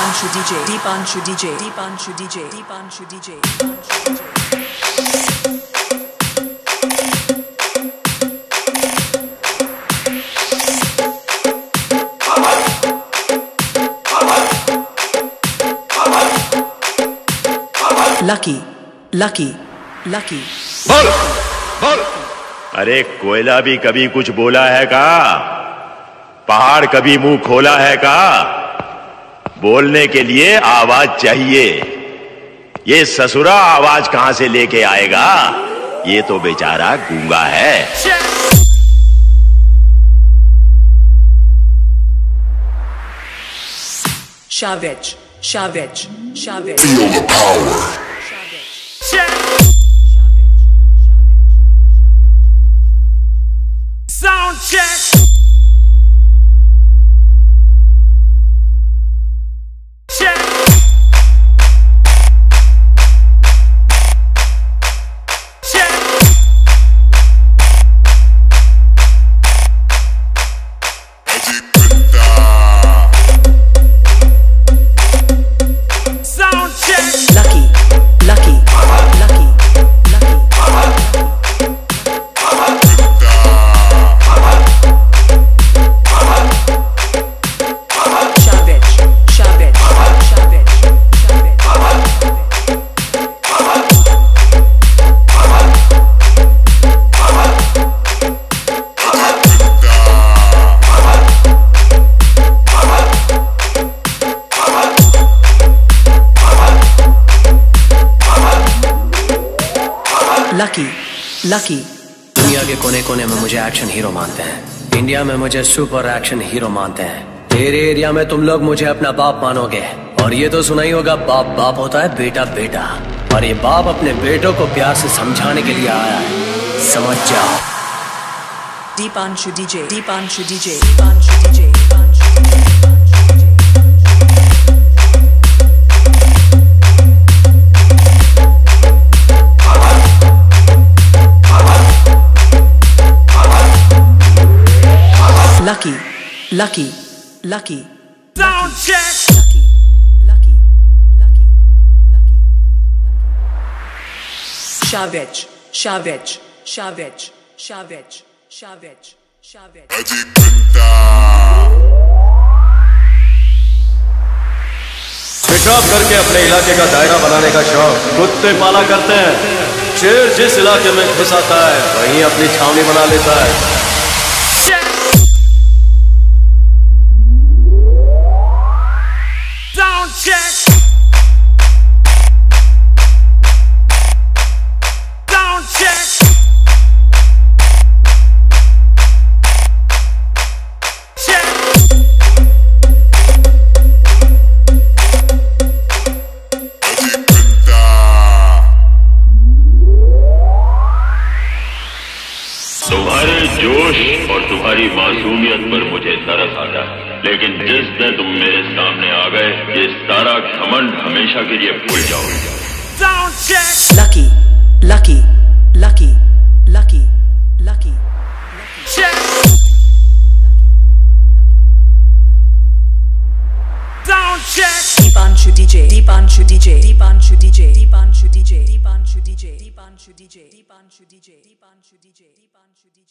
Deepanshu DJ, Deepanshu DJ, Deepanshu DJ, Deepanshu DJ, Deepanshu DJ. Lucky, Lucky, Lucky. बोल बोल अरे कोयला भी कभी कुछ बोला है का पहाड़ कभी मुँह खोला है का बोलने के लिए आवाज़ चाहिए। ये ससुरा आवाज़ कहाँ से लेके आएगा? ये तो बेचारा गूँगा है। शावेच शावेच शावेच sound check keep Lucky, Lucky, दुनिया के कोने कोने में मुझे एक्शन हीरो मानते हैं। इंडिया में मुझे सुपर एक्शन हीरो मानते हैं। तेरे एरिया में तुम लोग मुझे अपना बाप मानोगे। और ये तो सुना ही होगा बाप बाप होता है बेटा बेटा और ये बाप अपने बेटों को प्यार से समझाने के लिए आया है। समझ जाओ। Deepanshu DJ, Deepanshu DJ, Deepanshu DJ, Lucky, Lucky, Sound check. Lucky, Lucky, Lucky, Shavich, Shavich, Shavich, Shavich, Shavich. Ajipinda. पेशाब करके अपने इलाके का दायरा बनाने का शौक कुत्ते पाला करते हैं शेर जिस इलाके में घुस आता है वहीं अपनी छावनी बना लेता है तुम्हारे जोश और तुम्हारी मासूमियत पर मुझे तरस आता है लेकिन जिस दिन तुम मेरे सामने आ गए ये सारा घमंड हमेशा के लिए भूल जाओगे Sound check. Lucky, Lucky, Lucky, Lucky, Lucky. Check. Sound check. Deepanshu DJ, Deepanshu DJ, Deepanshu DJ, Deepanshu DJ, Deepanshu DJ, Deepanshu DJ, Deepanshu DJ, Deepanshu DJ, Deepanshu DJ, Deepanshu DJ.